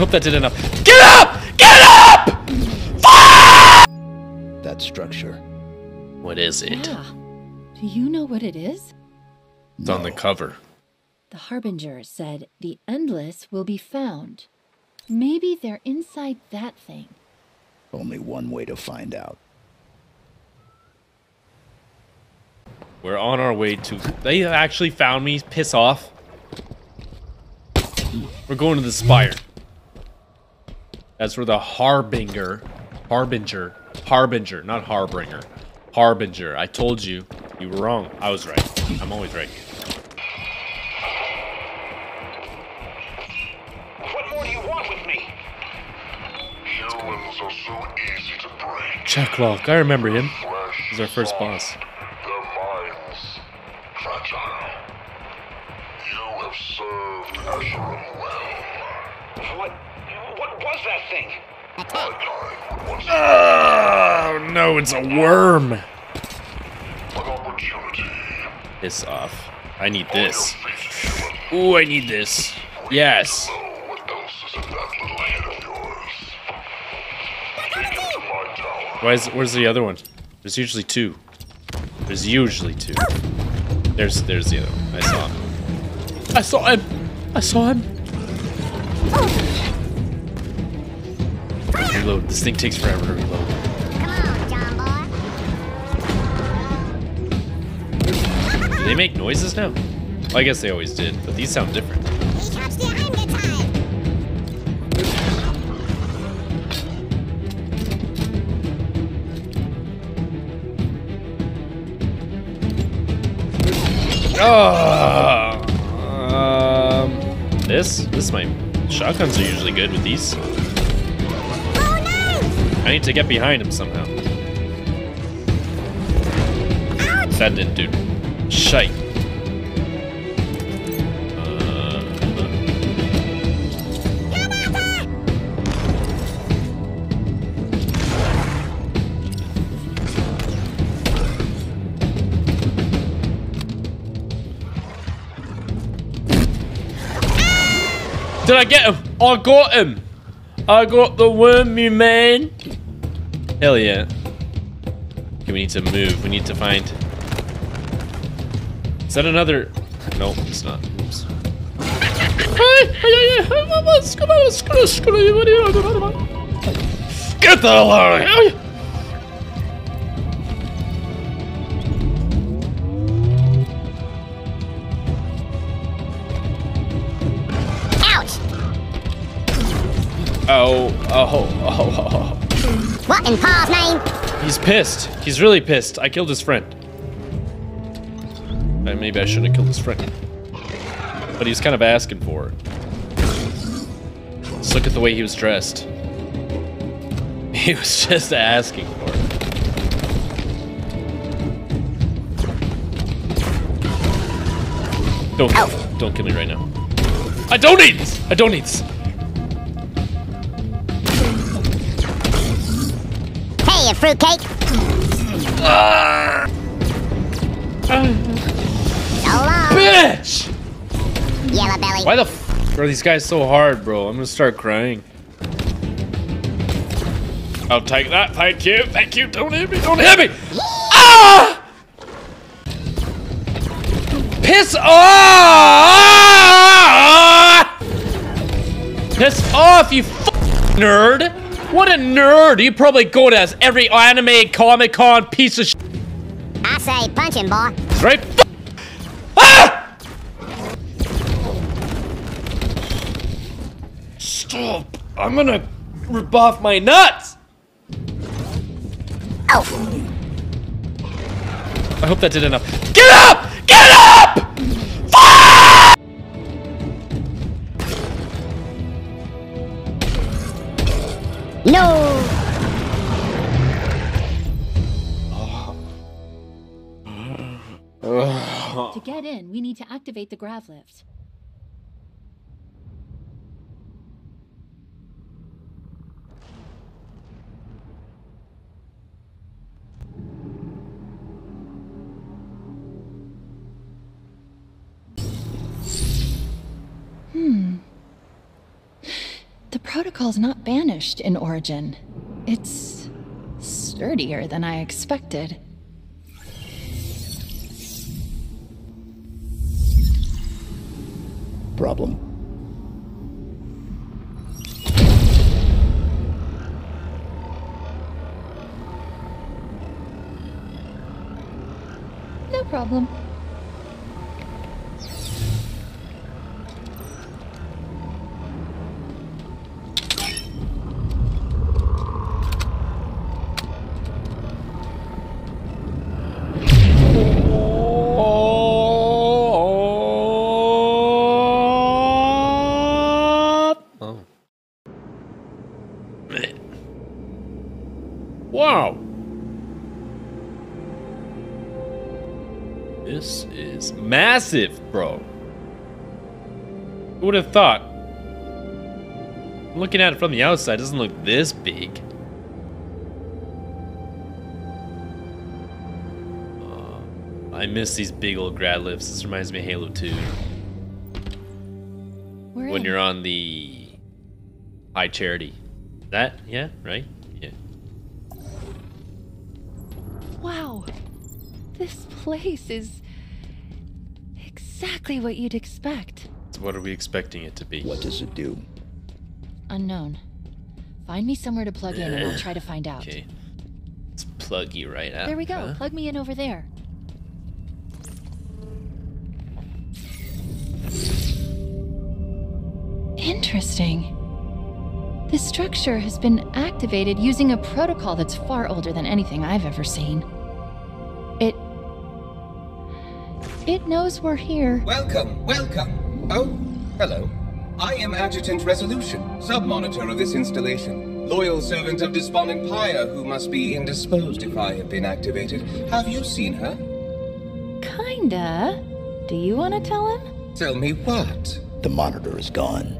hope that did enough. Get up! Get up! That structure. What is it? Yeah. Do you know what it is? It's on the cover. The Harbinger said the Endless will be found. Maybe they're inside that thing. Only one way to find out. We're on our way to. They actually found me. Piss off. We're going to the spire. That's where the Harbinger, Harbinger, Harbinger, not Harbinger, Harbinger. I told you, you were wrong. I was right. I'm always right. What more do you want with me? Humans are so easy to break. Chak 'Lok, I remember him. He's our first boss. What? What was that thing? My kind would once Oh no, it's a worm. an. Piss off. I need this. Face. Ooh, I need this. Yes. Know what else is in that little head of yours? Take him to my tower. Why is, where's the other one? There's usually two. There's usually two. There's there's the other one. I saw him. I saw him. I saw him. Reload. This thing takes forever to reload. Come on, do they make noises now? Well, I guess they always did, but these sound different. Oh, um, this, this my shotguns are usually good with these. I need to get behind him somehow. That didn't do shite. Uh, Did I get him? I got him. I got the worm, you man. Hell yeah. Okay, we need to move. We need to find. Is that another? No, it's not. Oops. Get the hell out of here! Oh, oh, oh, oh, What in Pa's name? oh. He's pissed. He's really pissed. I killed his friend. Uh, Maybe I shouldn't have killed his friend. But he's kind of asking for it. Let's look at the way he was dressed. He was just asking for it. Don't, Ow. don't kill me right now. I don't need this. I don't need this. You fruitcake. So long, Bitch! yellow belly. Why the f are these guys so hard, bro? I'm gonna start crying. I'll take that. Thank you. Thank you. Don't hit me. Don't hit me. Ah! Piss off! Piss off, you f nerd. What a nerd. You probably go to every anime Comic Con piece of sh I say punch him, boy. right? F ah! Stop. I'm gonna rip off my nuts. Oh, I hope that did enough. Get up! To get in, we need to activate the grav lift. Hmm. The protocol's not banished in Origin. It's sturdier than I expected. Problem. No problem. Massive, bro. Who would have thought? Looking at it from the outside, it doesn't look this big. Uh, I miss these big old grav lifts. This reminds me of Halo 2. We're when in. you're on the high charity. That yeah, right? Yeah. Wow. This place is exactly what you'd expect. So what are we expecting it to be? What does it do? Unknown. Find me somewhere to plug in and I'll try to find out. Okay. Let's plug you right out. There we go. huh? Plug me in over there. Interesting. This structure has been activated using a protocol that's far older than anything I've ever seen. It knows we're here. Welcome, welcome. Oh, hello. I am Adjutant Resolution, sub-monitor of this installation. Loyal servant of Despondent Pyre, who must be indisposed if I have been activated. Have you seen her? Kinda. Do you want to tell him? Tell me what? The monitor is gone.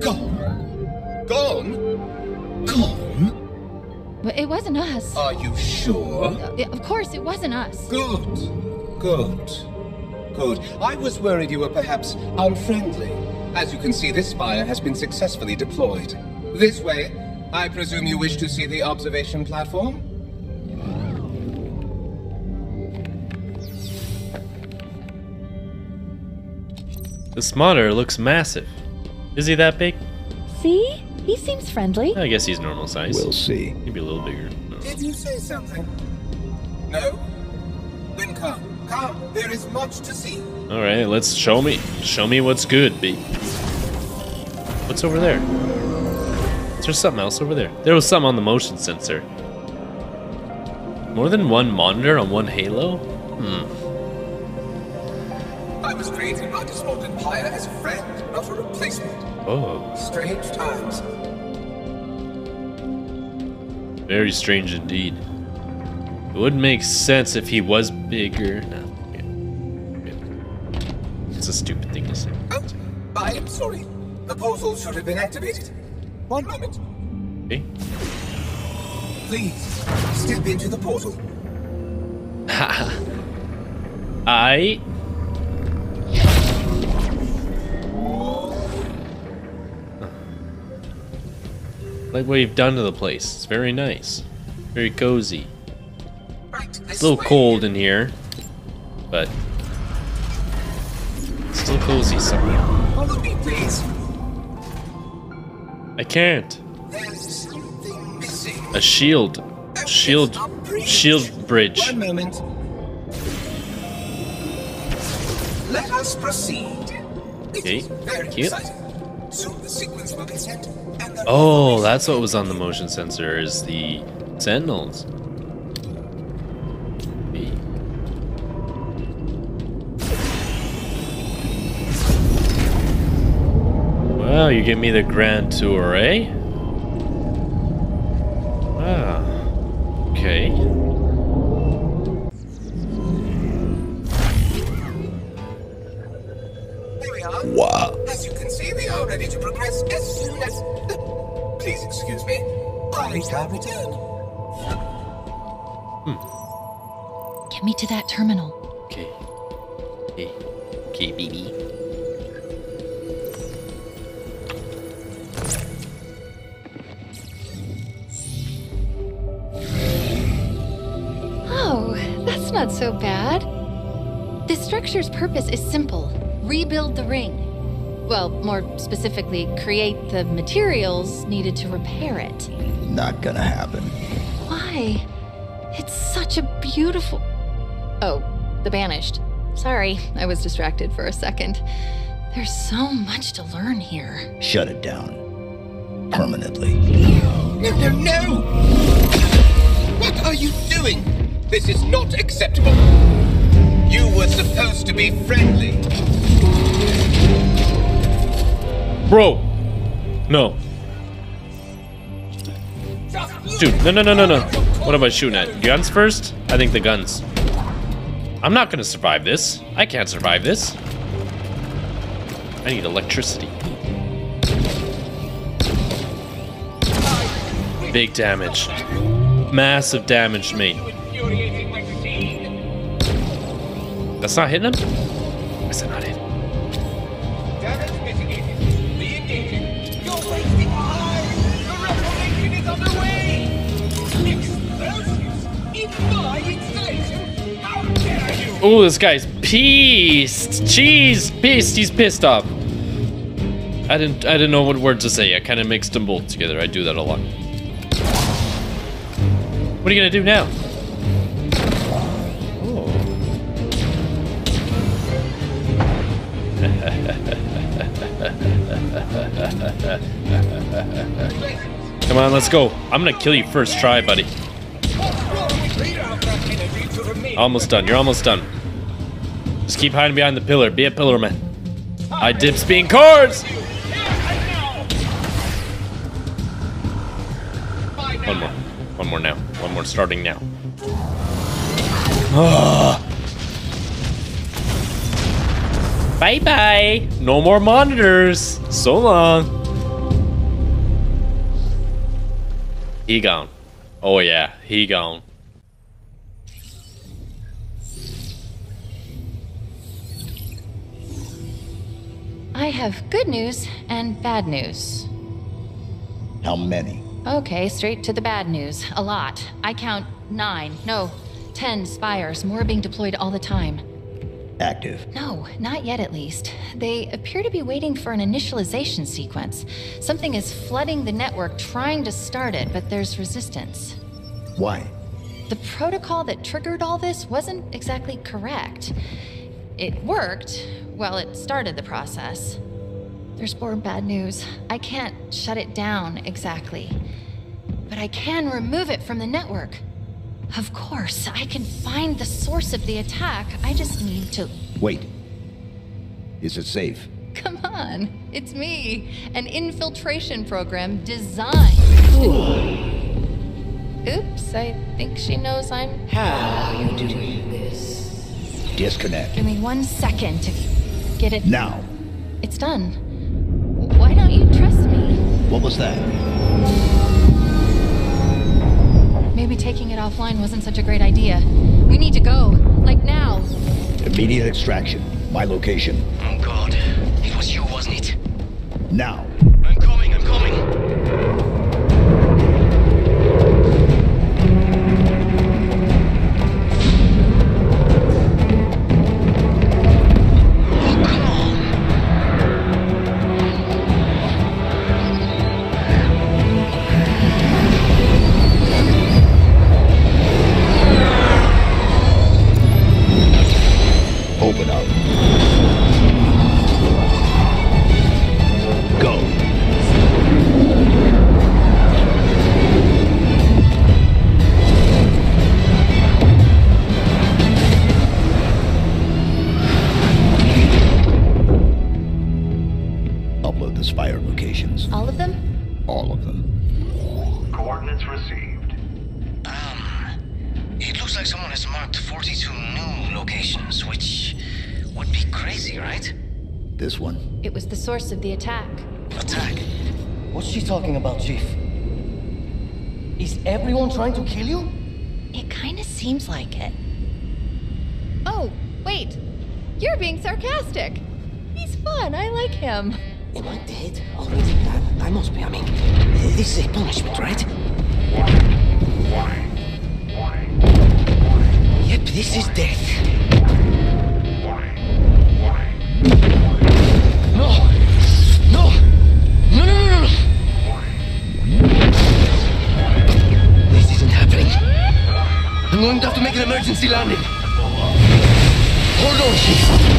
Gone? Gone? Gone? But it wasn't us. Are you sure? Uh, Of course, it wasn't us. Good. Good. Good. I was worried you were perhaps unfriendly. As you can see, this spire has been successfully deployed. This way. I presume you wish to see the observation platform? This monitor looks massive. Is he that big? See? He seems friendly. I guess he's normal size. We'll see. Maybe a little bigger. No. Did you say something? No? Then come. Come. There is much to see. All right, let's show me. Show me what's good, B. What's over there? Is there something else over there? There was something on the motion sensor. More than one monitor on one Halo? Hmm. I was created by Despondent Pyre as a friend, not a replacement. Oh, Strange times. very strange indeed. It would make sense if he was bigger. No. yeah. Yeah. It's a stupid thing to say. Oh, I am sorry. The portal should have been activated. One moment. Okay. Please, step into the portal. Ha! I. Like what you've done to the place. It's very nice. Very cozy. Right, It's a little cold in here, but still cozy somewhere. Follow me, please. I can't. There's something missing. A shield. Shield. Shield bridge. One moment. Let us proceed. Okay, is very cute. exciting. Soon the sequence will be sent, and the Oh, that's what was on the motion sensor is the sentinels. Wow, you give me the grand tour, eh? Ah. Okay. Here we are. Wow. As you can see, we are ready to progress as soon as. Please excuse me. I shall return. Get me to that terminal. Okay. Okay. Okay, baby. The structure's purpose is simple rebuild the ring. Well, more specifically, create the materials needed to repair it. Not gonna happen. Why? It's such a beautiful. Oh, the banished. Sorry, I was distracted for a second. There's so much to learn here. Shut it down. Permanently. No, no, no! What are you doing? This is not acceptable. You were supposed to be friendly. Bro. No. Dude, no, no, no, no, no. What am I shooting at? Guns first? I think the guns. I'm not gonna survive this. I can't survive this. I need electricity. Big damage. Massive damage to me. That's not hitting him? Is that not it? Damage? Oh, this guy's pissed. Jeez, pissed. He's pissed off. I didn't. I didn't know what word to say. I kind of mixed them both together. I do that a lot. What are you gonna do now? Come on, let's go. I'm gonna kill you first try, buddy. Almost done. You're almost done. Just keep hiding behind the pillar. Be a pillar man. I dips being cards. One more. One more now. One more starting now. Ah. Bye bye. No more monitors. So long. He gone. Oh yeah, he gone. I have good news and bad news. How many? Okay, straight to the bad news. A lot. I count nine, no, ten spires, more being deployed all the time. Active. No, not yet at least. They appear to be waiting for an initialization sequence. Something is flooding the network trying to start it, but there's resistance. Why? The protocol that triggered all this wasn't exactly correct. It worked, well, it started the process. There's more bad news. I can't shut it down exactly. But I can remove it from the network. Of course, I can find the source of the attack. I just need to. Wait. Is it safe? Come on, it's me. An infiltration program designed. Oops, I think she knows I'm. How are you doing this? Disconnect. Give me one second to get it. Now. It's done. Why don't you trust me? What was that? Maybe taking it offline wasn't such a great idea. We need to go. Like now. Immediate extraction. My location. Oh god. It was you, wasn't it? Now. She talking about, Chief? Is everyone trying to kill you? It kind of seems like it. Oh, wait. You're being sarcastic. He's fun. I like him. Am I dead already? I, I must be. I mean, this is a punishment, right? Yep. This is death. No! I'm going to have to make an emergency landing. Hold on, Chief.